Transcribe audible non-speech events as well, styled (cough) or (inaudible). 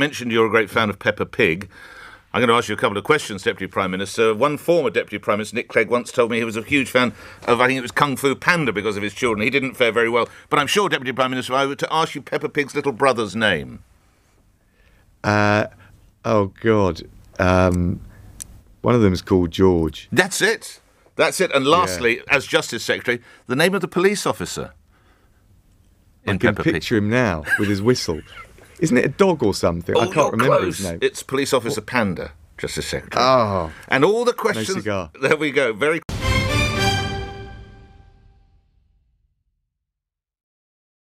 mentioned you're a great fan of Peppa Pig. I'm going to ask you a couple of questions, Deputy Prime Minister. One former Deputy Prime Minister, Nick Clegg, once told me he was a huge fan of, I think it was Kung Fu Panda because of his children. He didn't fare very well. But I'm sure, Deputy Prime Minister, if I were to ask you Peppa Pig's little brother's name. Uh, oh, God. Um, one of them's called George. That's it. That's it. And lastly, yeah. as Justice Secretary, the name of the police officer. In I can picture Pig. him now with his whistle. Isn't it a dog or something? Oh, I can't remember close. his name. It's Police Officer Panda, Justice Secretary. Oh. And all the questions. No cigar. (laughs) There we go. Very.